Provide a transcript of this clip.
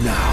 Now.